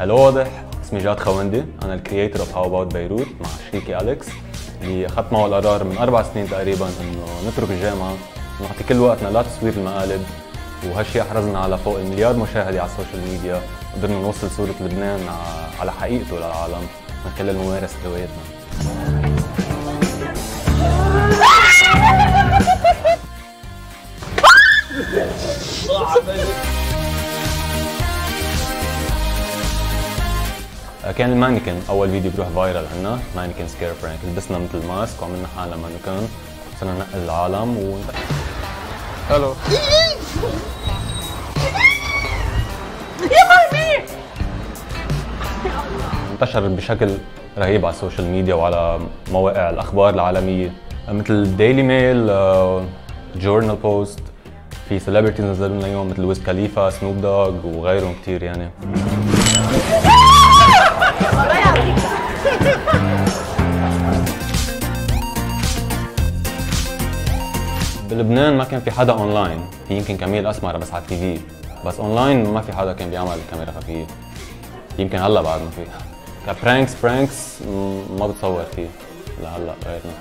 هلو واضح اسمي جاد خوندي أنا ال creator of How About Beirut مع شريكي اليكس اللي اخذت معه القرار من أربع سنين تقريبا إنه نترك الجامعة ونعطي كل وقتنا لتصوير المقالب وهالشيء أحرزنا على فوق المليار مشاهدة على ال social media. قدرنا نوصل صورة لبنان على حقيقته للعالم من خلال ممارسة هوايتنا كان المانيكن أول فيديو بيروح viral عنا mannequin scare prank لبسنا مثل mask وعملنا حالنا مانيكن صرنا ننقز العالم و هلو. انتشر بشكل رهيب على السوشيال ميديا وعلى مواقع الأخبار العالمية. مثل Daily Mail جورنال بوست في celebrities نزلوا لنا اليوم مثل ويز خليفه سنوب دوغ وغيرهم كثير يعني. بلبنان ما كان في حدا اونلاين في يمكن كميل أسمر بس على ال TV. بس اونلاين ما في حدا كان بيعمل كاميرا خفيه يمكن هلا بعد ما في. ك pranks pranks ما بتصور فيه. لهلا غيرنا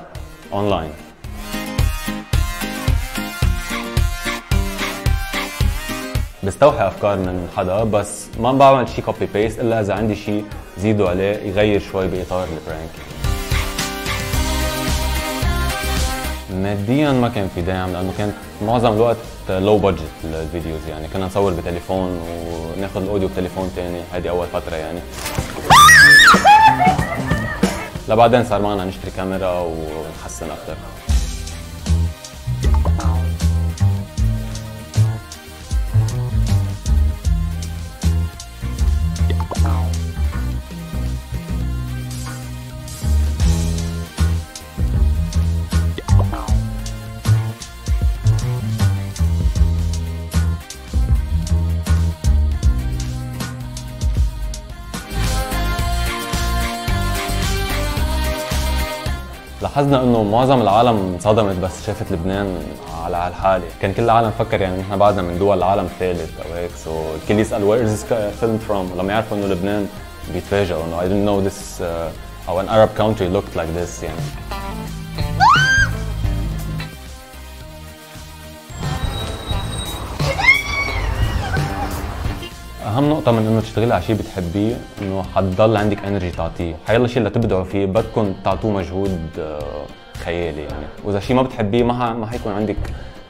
اونلاين بستوحي أفكار من حدا بس ما بعمل شيء copy paste إلا إذا عندي شيء زيدوا عليه يغير شوي بإطار ال prank ماديا ما كان في داعم لأنه كانت معظم الوقت لو بادجت الفيديوز يعني. كنا نصور بتليفون وناخذ الأوديو بتليفون ثاني هذه أول فترة يعني. لبعدين صار معنا نشتري كاميرا ونحسن أكثر لاحظنا إنه معظم العالم انصدمت بس شافت لبنان على هالحاله، كان كل العالم فكر يعني نحن بعدنا من دول العالم الثالث أو هيك. so الكل يسأل where is film from ولما يعرفوا إنه لبنان بيتفاجئوا إنه didn't know this uh, أو an Arab country looked like this يعني. أهم نقطة من إنه تشتغلي على شيء بتحبيه إنه حتضل عندك energy تعطيه، حيلا شيء اللي تبدعوا فيه بدكم تعطوه مجهود آه، خيالي يعني، وإذا شيء ما بتحبيه ما ما حيكون عندك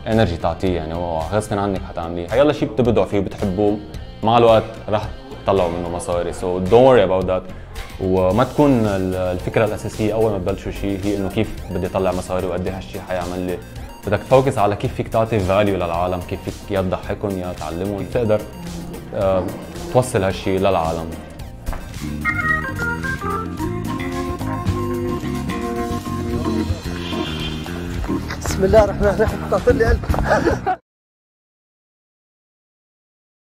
energy تعطيه يعني غصب عنك حتعمليه، حيلا شيء بتبدعوا فيه وبتحبوه مع الوقت رح تطلعوا منه مصاري، so don't worry about that وما تكون الفكرة الأساسية أول ما تبلشوا شيء هي إنه كيف بدي أطلع مصاري وقد إيه هالشيء حيعمل لي، بدك تفوكس على كيف فيك تعطي value للعالم، كيف فيك يا تضحكهم يا تعلمهم، تقدر توصل هالشيء للعالم. بسم الله الرحمن الرحيم. تعطي لي قلب